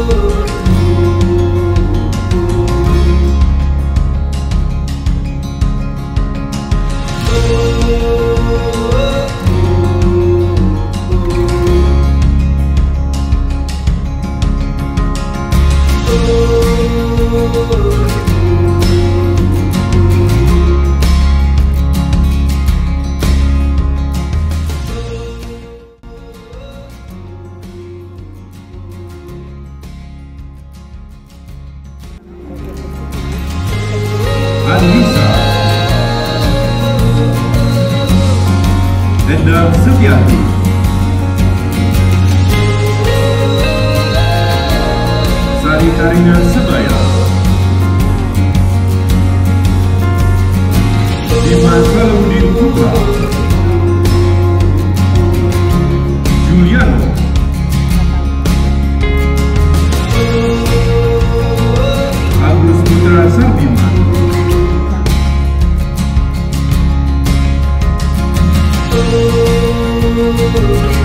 Oh, Linda Setiati. Sari Karina Sebaya. Ooh.